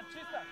Gra,